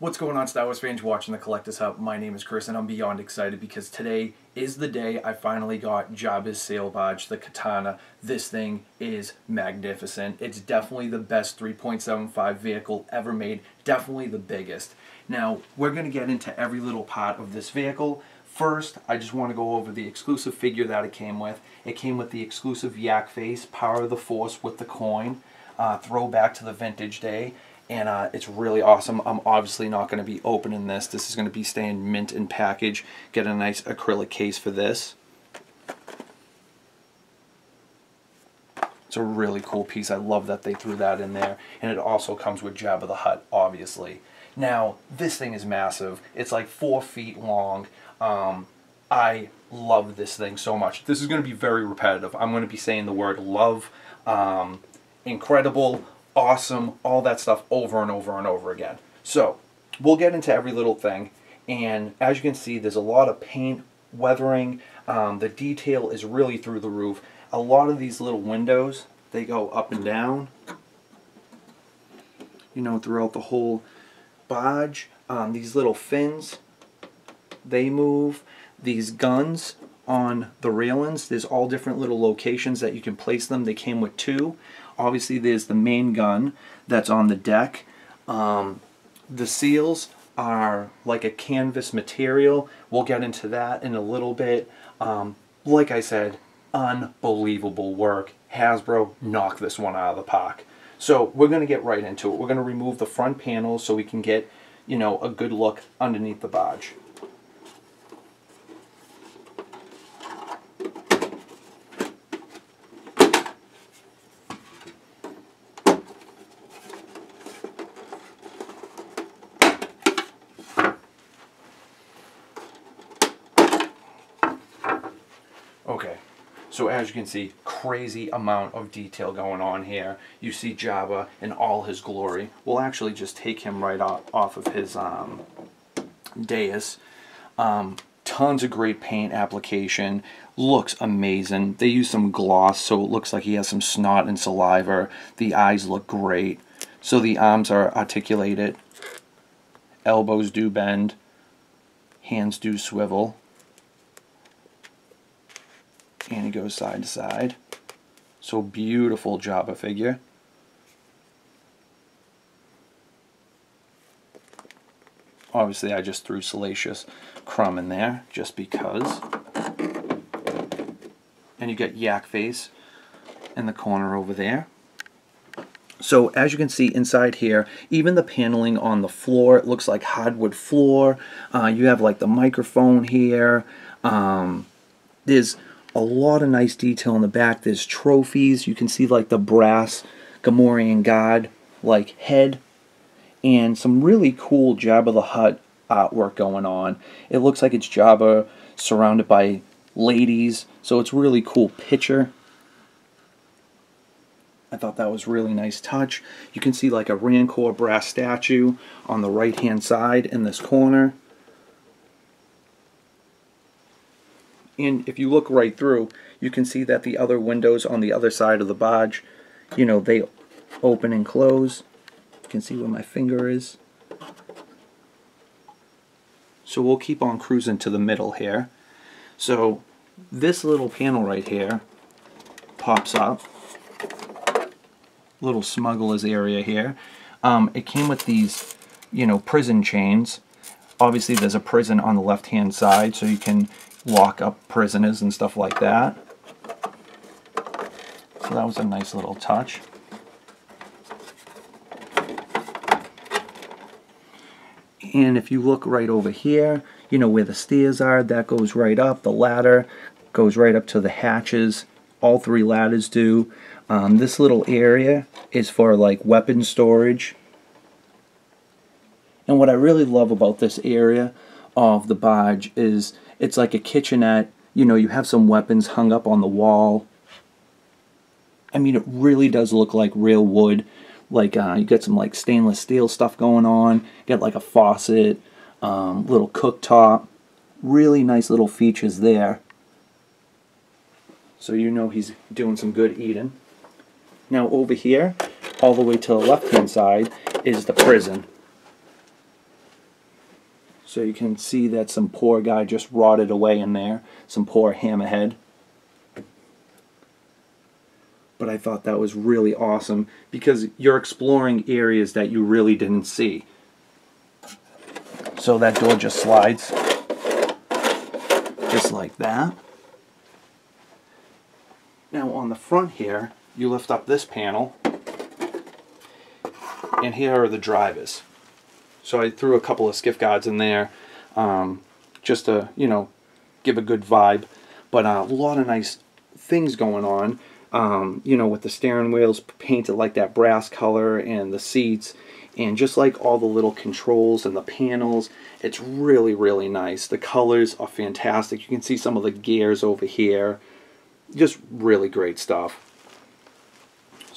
What's going on, Star Wars fans watching the Collectors Hutt? My name is Chris, and I'm beyond excited because today is the day I finally got Jabba's sail barge, the Khetanna. This thing is magnificent. It's definitely the best 3.75 vehicle ever made, definitely the biggest. Now, we're going to get into every little part of this vehicle. First, I just want to go over the exclusive figure that it came with. It came with the exclusive Yak face, Power of the Force with the coin, uh, throwback to the vintage day and uh, it's really awesome. I'm obviously not going to be opening this. This is going to be staying mint in package. Get a nice acrylic case for this. It's a really cool piece. I love that they threw that in there. And it also comes with Jabba the Hutt, obviously. Now, this thing is massive. It's like four feet long. Um, I love this thing so much. This is going to be very repetitive. I'm going to be saying the word love, um, incredible, awesome, all that stuff over and over and over again. So we'll get into every little thing. And as you can see, there's a lot of paint, weathering. Um, the detail is really through the roof. A lot of these little windows, they go up and down. You know, throughout the whole barge. Um, these little fins, they move. These guns on the railings, there's all different little locations that you can place them. They came with two. Obviously, there's the main gun that's on the deck. Um, the seals are like a canvas material. We'll get into that in a little bit. Um, like I said, unbelievable work. Hasbro knocked this one out of the park. So we're going to get right into it. We're going to remove the front panels so we can get, you know, a good look underneath the barge. Okay, so as you can see, crazy amount of detail going on here. You see Jabba in all his glory. We'll actually just take him right off, off of his um, dais. Um, tons of great paint application. Looks amazing. They use some gloss so it looks like he has some snot and saliva. The eyes look great. So the arms are articulated. Elbows do bend. Hands do swivel and he goes side to side. So beautiful Jabba figure. Obviously I just threw Salacious Crumb in there just because. And you get Yak Face in the corner over there. So as you can see inside here, even the paneling on the floor, it looks like hardwood floor. Uh, you have like the microphone here. Um, there's a lot of nice detail in the back. There's trophies. You can see like the brass Gamorrean god like head and some really cool Jabba the Hutt artwork going on. It looks like it's Jabba surrounded by ladies. So it's really cool picture. I thought that was really nice touch. You can see like a Rancor brass statue on the right hand side in this corner. And if you look right through, you can see that the other windows on the other side of the barge, you know, they open and close. You can see where my finger is. So we'll keep on cruising to the middle here. So this little panel right here pops up. Little smuggler's area here. Um, it came with these, you know, prison chains. Obviously there's a prison on the left hand side so you can lock up prisoners and stuff like that. So that was a nice little touch. And if you look right over here, you know where the stairs are, that goes right up. The ladder goes right up to the hatches. All three ladders do. Um, this little area is for like weapon storage. And what I really love about this area of the barge is it's like a kitchenette. You know, you have some weapons hung up on the wall. I mean, it really does look like real wood. Like, uh, you got some, like, stainless steel stuff going on. Got like, a faucet, um, little cooktop. Really nice little features there. So you know he's doing some good eating. Now, over here, all the way to the left-hand side, is the prison. So you can see that some poor guy just rotted away in there. Some poor hammerhead. But I thought that was really awesome because you're exploring areas that you really didn't see. So that door just slides just like that. Now on the front here, you lift up this panel and here are the drivers. So I threw a couple of skiff guards in there um, just to, you know, give a good vibe. But uh, a lot of nice things going on. Um, you know, with the steering wheels painted like that brass color and the seats and just like all the little controls and the panels it's really really nice the colors are fantastic you can see some of the gears over here just really great stuff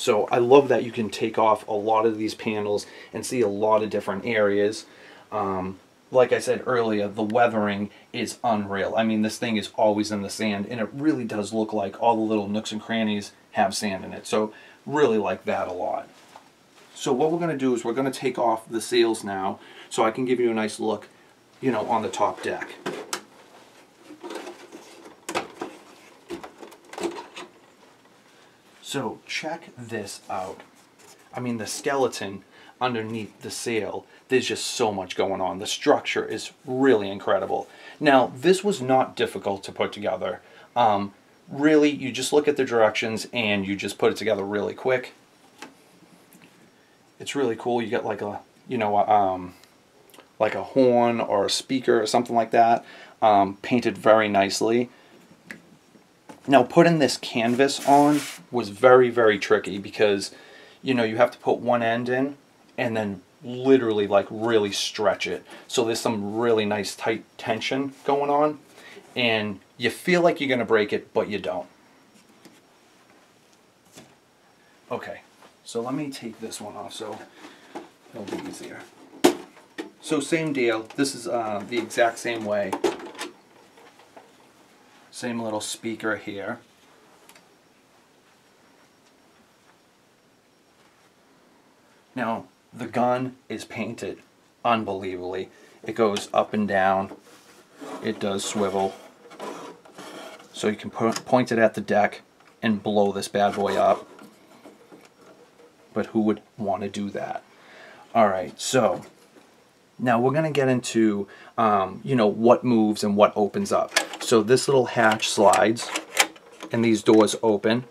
so I love that you can take off a lot of these panels and see a lot of different areas. Um, like I said earlier, the weathering is unreal. I mean, this thing is always in the sand, and it really does look like all the little nooks and crannies have sand in it. So really like that a lot. So what we're going to do is we're going to take off the seals now so I can give you a nice look, you know, on the top deck. So check this out. I mean, the skeleton underneath the sail, there's just so much going on. The structure is really incredible. Now, this was not difficult to put together. Um, really, you just look at the directions and you just put it together really quick. It's really cool. You get like a, you know, um, like a horn or a speaker or something like that, um, painted very nicely. Now putting this canvas on was very, very tricky because, you know, you have to put one end in and then literally like really stretch it. So there's some really nice tight tension going on and you feel like you're going to break it, but you don't. Okay, so let me take this one off so it'll be easier. So same deal, this is uh, the exact same way. Same little speaker here. Now, the gun is painted unbelievably. It goes up and down. It does swivel. So you can point it at the deck and blow this bad boy up. But who would want to do that? Alright, so now we're going to get into, um, you know, what moves and what opens up. So this little hatch slides and these doors open.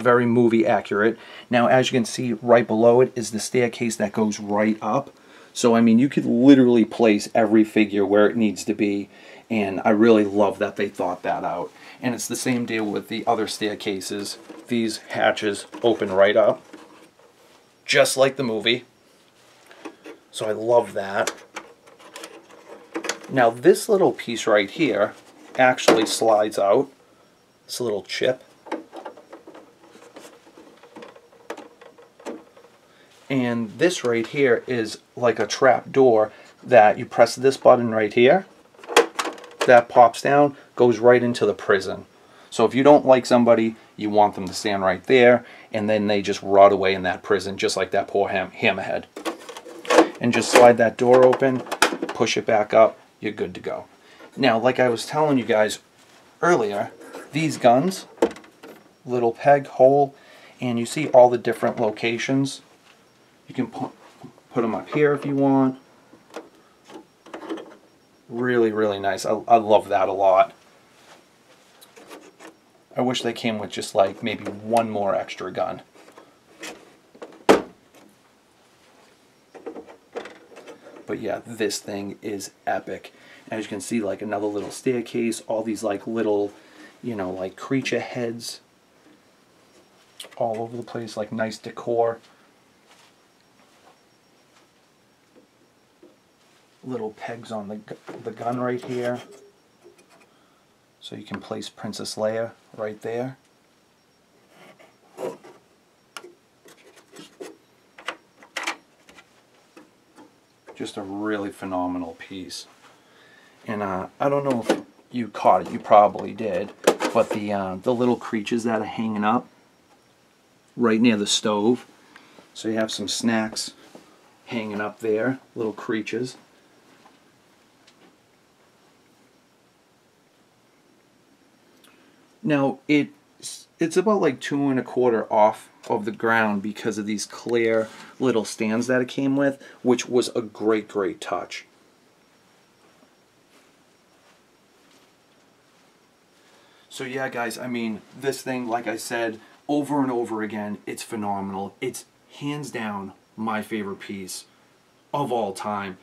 Very movie accurate. Now as you can see right below it is the staircase that goes right up. So I mean you could literally place every figure where it needs to be and I really love that they thought that out. And it's the same deal with the other staircases. These hatches open right up just like the movie. So I love that. Now this little piece right here actually slides out. This little chip. And this right here is like a trap door that you press this button right here. That pops down, goes right into the prison. So if you don't like somebody, you want them to stand right there, and then they just rot away in that prison, just like that poor ham hammerhead. And just slide that door open, push it back up, you're good to go. Now, like I was telling you guys earlier, these guns, little peg hole, and you see all the different locations. You can put, put them up here if you want. Really, really nice. I, I love that a lot. I wish they came with just like maybe one more extra gun. But yeah, this thing is epic. As you can see, like another little staircase, all these like little, you know, like creature heads all over the place, like nice decor. Little pegs on the, the gun right here. So you can place Princess Leia right there. Just a really phenomenal piece. And uh, I don't know if you caught it, you probably did, but the, uh, the little creatures that are hanging up right near the stove. So you have some snacks hanging up there, little creatures. Now, it it's about like two and a quarter off of the ground because of these clear little stands that it came with, which was a great, great touch. So yeah, guys, I mean, this thing, like I said, over and over again, it's phenomenal. It's hands down my favorite piece of all time.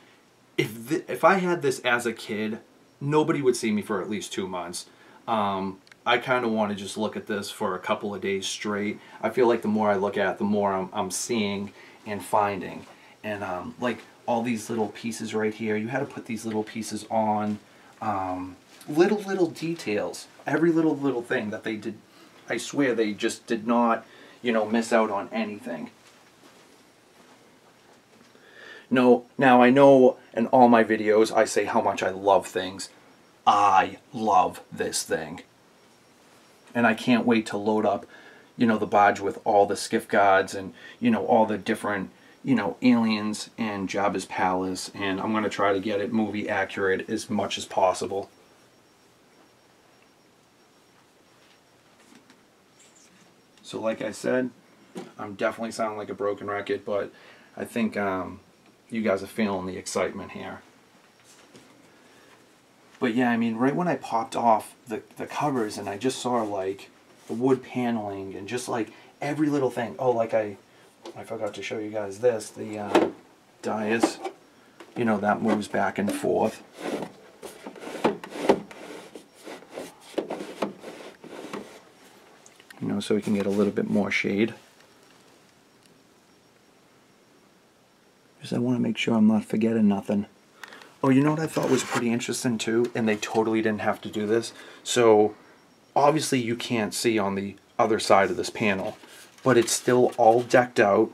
If if I had this as a kid, nobody would see me for at least two months. Um, I kind of want to just look at this for a couple of days straight. I feel like the more I look at it, the more I'm, I'm seeing and finding. And um, like all these little pieces right here, you had to put these little pieces on. Um, little, little details. Every little, little thing that they did. I swear they just did not, you know, miss out on anything. No, now I know in all my videos I say how much I love things. I love this thing and I can't wait to load up, you know, the Bodge with all the skiff guards and, you know, all the different, you know, aliens and Jabba's palace, and I'm going to try to get it movie accurate as much as possible. So like I said, I'm definitely sounding like a broken record, but I think um, you guys are feeling the excitement here. But yeah, I mean, right when I popped off the, the covers and I just saw like the wood paneling and just like every little thing. Oh, like I, I forgot to show you guys this. The uh, dais, you know, that moves back and forth. You know, so we can get a little bit more shade. Because I want to make sure I'm not forgetting nothing. Oh, you know what I thought was pretty interesting too? And they totally didn't have to do this. So obviously you can't see on the other side of this panel, but it's still all decked out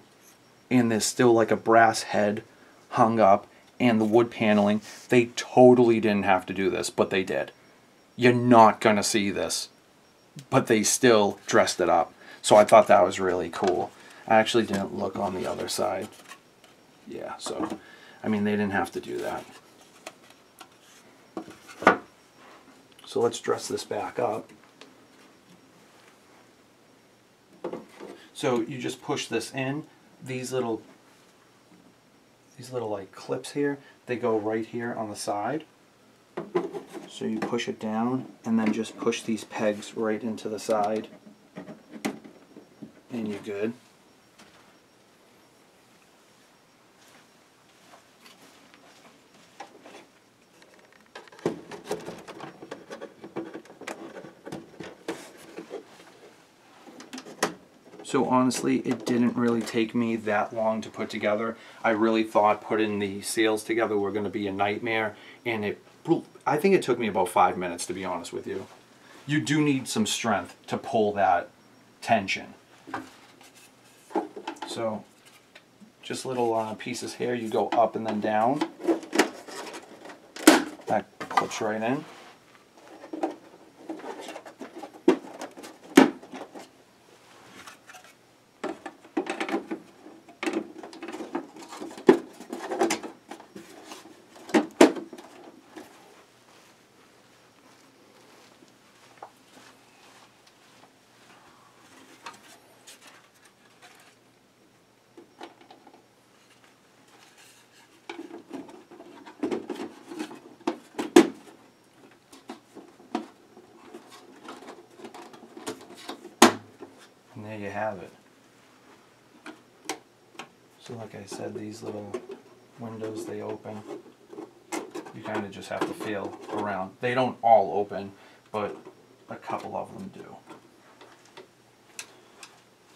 and there's still like a brass head hung up and the wood paneling. They totally didn't have to do this, but they did. You're not going to see this, but they still dressed it up. So I thought that was really cool. I actually didn't look on the other side. Yeah, so, I mean, they didn't have to do that. So let's dress this back up. So you just push this in. These little these little like clips here, they go right here on the side. So you push it down and then just push these pegs right into the side and you're good. So honestly, it didn't really take me that long to put together. I really thought putting the sails together were going to be a nightmare, and it I think it took me about five minutes to be honest with you. You do need some strength to pull that tension. So just little uh, pieces here, you go up and then down. That clips right in. You have it. So like I said, these little windows, they open. You kind of just have to feel around. They don't all open, but a couple of them do.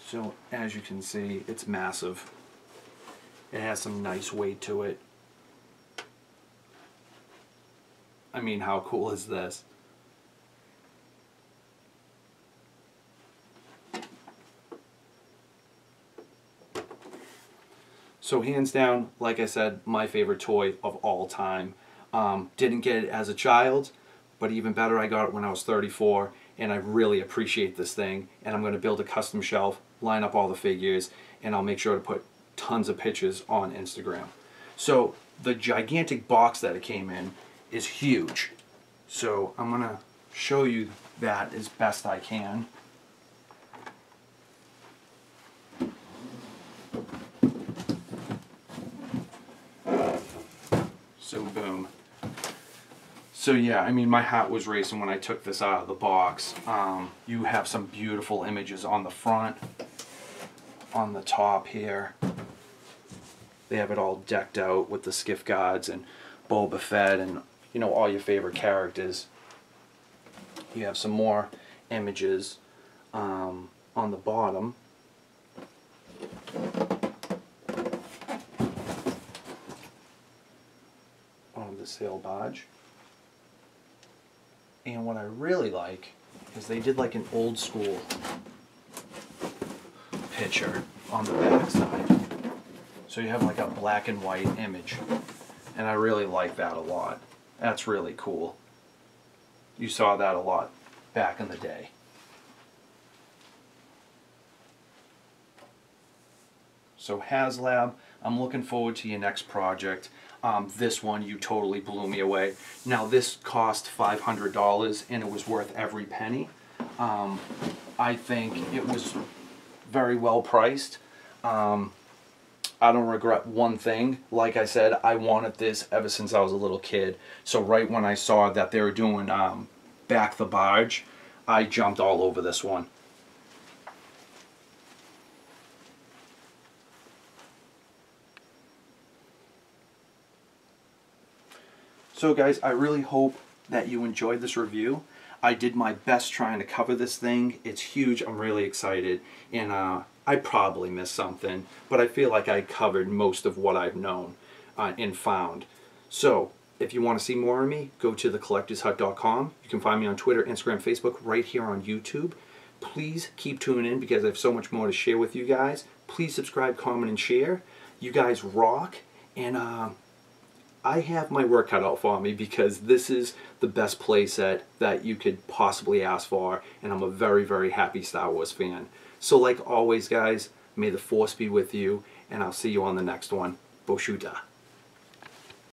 So as you can see, it's massive. It has some nice weight to it. I mean, how cool is this? So hands down, like I said, my favorite toy of all time. Um, didn't get it as a child, but even better, I got it when I was 34, and I really appreciate this thing. And I'm going to build a custom shelf, line up all the figures, and I'll make sure to put tons of pictures on Instagram. So the gigantic box that it came in is huge. So I'm going to show you that as best I can. So boom. So yeah, I mean, my hat was racing when I took this out of the box. Um, you have some beautiful images on the front, on the top here. They have it all decked out with the skiff guards and Boba Fett and you know all your favorite characters. You have some more images um, on the bottom. On the sail barge. And what I really like is they did like an old school picture on the back side. So you have like a black and white image. And I really like that a lot. That's really cool. You saw that a lot back in the day. So HasLab, I'm looking forward to your next project. Um, this one, you totally blew me away. Now this cost $500 and it was worth every penny. Um, I think it was very well priced. Um, I don't regret one thing. Like I said, I wanted this ever since I was a little kid. So right when I saw that they were doing um, Back the Barge, I jumped all over this one. So guys, I really hope that you enjoyed this review. I did my best trying to cover this thing. It's huge. I'm really excited. And uh, I probably missed something, but I feel like I covered most of what I've known uh, and found. So if you want to see more of me, go to thecollectorshutt.com. You can find me on Twitter, Instagram, Facebook, right here on YouTube. Please keep tuning in because I have so much more to share with you guys. Please subscribe, comment, and share. You guys rock. And uh, I have my work cut out for me because this is the best playset that you could possibly ask for, and I'm a very, very happy Star Wars fan. So like always, guys, may the Force be with you, and I'll see you on the next one. Boshuta.